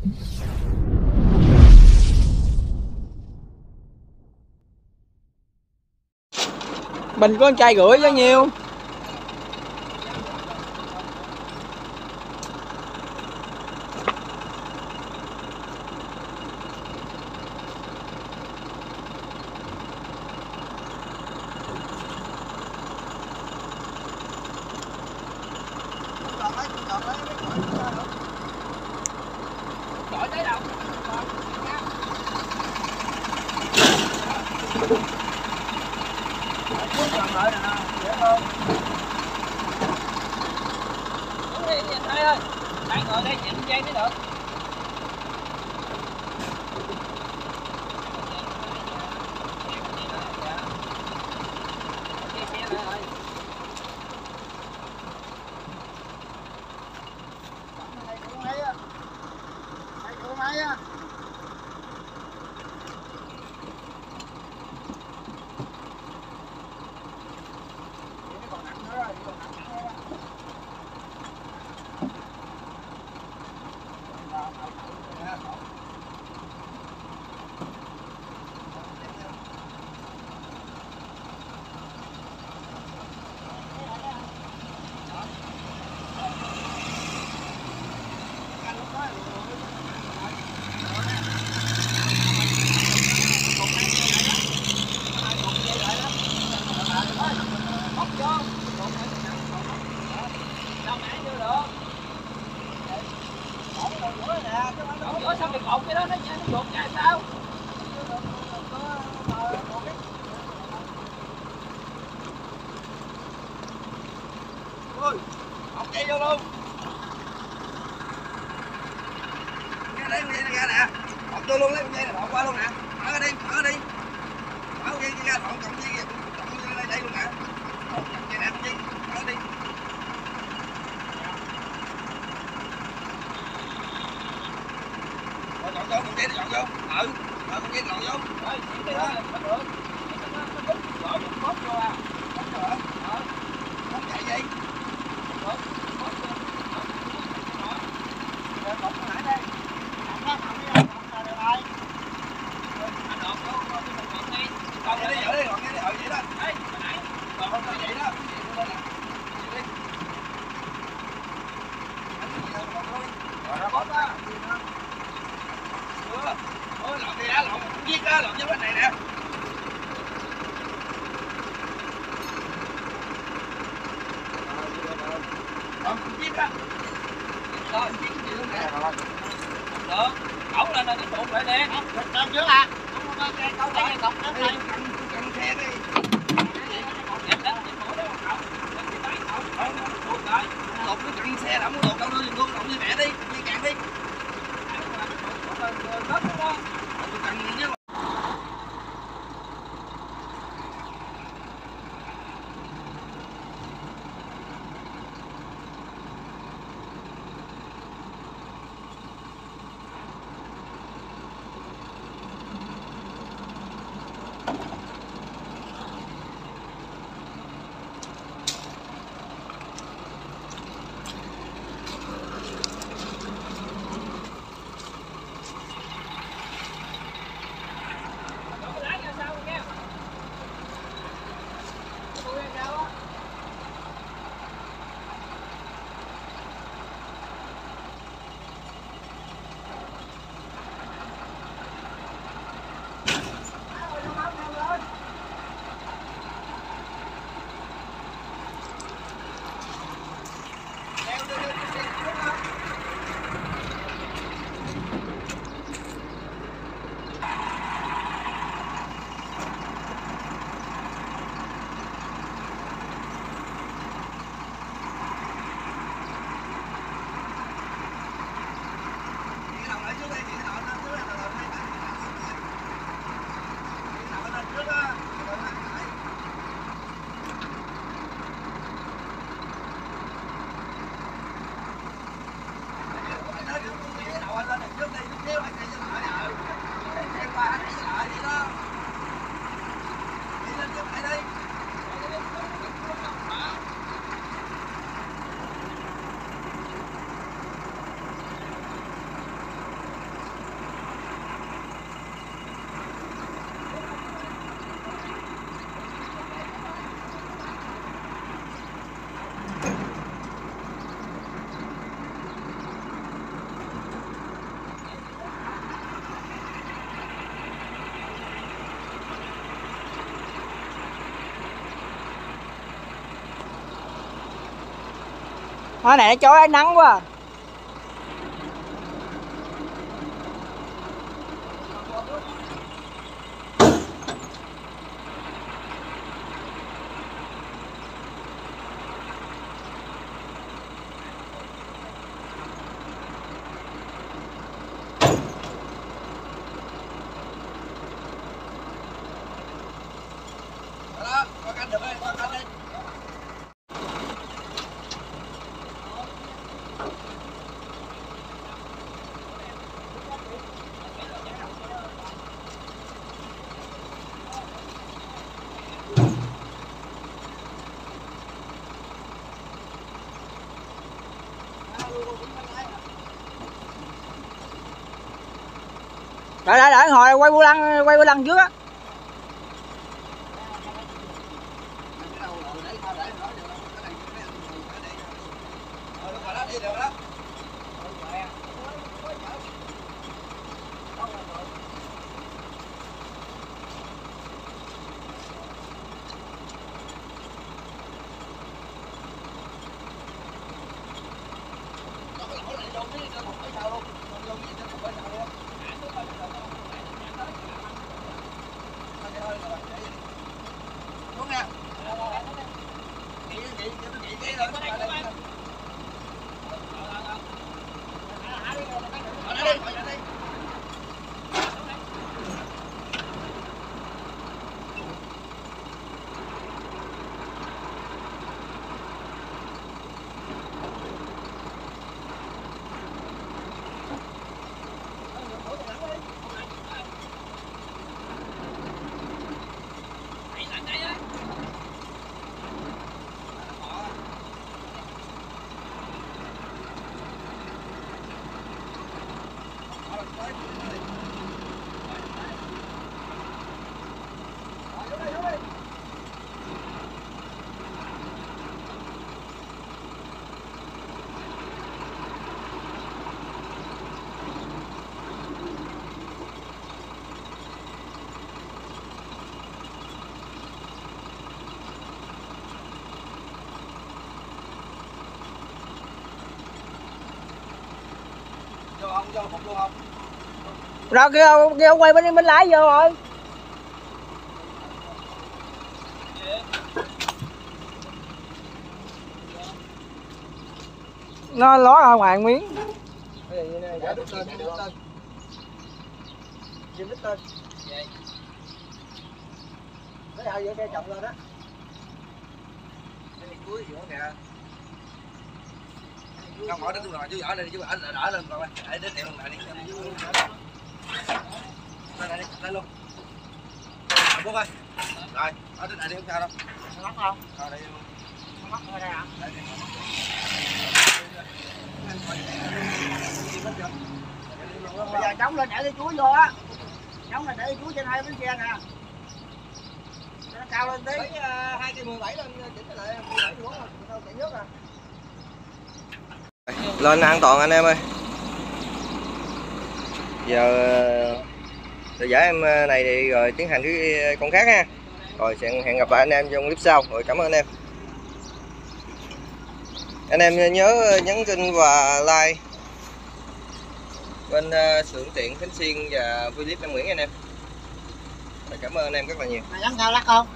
bình có con chai rưỡi bao nhiêu Gọi tới đâu? Đúng đi, nhìn thấy ơi. Đang ngồi đây chịu dây mới được. dẫn sao mày cột cái đó nó nó gột ra sao? ôi học cây vô luôn. Nghe đây nghe này ra nè. Học vô luôn lấy con dây này học qua luôn nè. Ở đây ở đây mở con dây ra thọn cộng dây cộng dây đây đây luôn nè thọn dây nè con dây mở đi rồi chọn vô con dây nó chọn vô ừ ờ con dây chọn vô Rồi, chỉ cái đó là không được. Nó nó đứt bỏ một cốt vô à. không được Ờ, không chạy gì cốt, cốt vô. rồi cột nó lại đây Anh đột vô, vô cái phần cột đi. Còn vậy đi đây, vậy đi còn nghe đi ờ vậy đó Ê, hồi nãy, còn không phải vậy đó vậy đó vậy đi rồi đó bóp á ủa ủa lộn đi á lộn viết á bên này nè lộn viết á rồi viết gì luôn nè được. Cẩu lên là nó tụt lại đi, Đây, cầm cầm xe đi Em đánh cái mũi đó bằng cẩu. Đánh cái tay cẩu. Lột nó cầm xe đã muốn lột đâu đâu luôn lột như mẹ đi như càng đi Đánh qua đó. Hoa này nó chói ánh nắng quá à. Đợi đợi đợi hồi quay vô lăng quay vô lăng trước á. Đúng nè. Chị chị chị chị chị rồi. Ở đây đi, ở đây đi. Vô? Rồi kia kia ông quay bên bên lái vô rồi. Nó ló ra ngoài miếng. Cái cây chồng lên đó. Cái cuối giữa kìa. Không hỏi đến tôi rồi chú giỏi lên chú ở đỡ lên rồi. Để đến tiệm lại đi. Lên lại đi, lên luôn. Bố ơi. Rồi, ở trên này đi không sao đâu. Lắc không? Rồi đây. Lắc ở đây hả? Đây đi. Bây giờ chống lên để cái chuối vô á. Chống là để cái chuối trên hai bánh xe nè. Cho nó cao lên. Lấy ờ, hai cây 17 lên chỉnh lại 17 xuống rồi, đâu chạy nước à lên an toàn anh em ơi. Giờ, để giải em ờ, này thì rồi tiến hành cái ờ, con khác ha. Rồi sẽ hẹn gặp lại anh em trong clip sau. Rồi cảm ơn anh em. Anh em nhớ nhấn tin và like bên ờ, xưởng tiện Khánh Xuyên và Philip em Nguyễn anh em. Rồi cảm ơn anh em rất là nhiều. Mày lắc không?